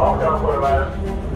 好这样同学们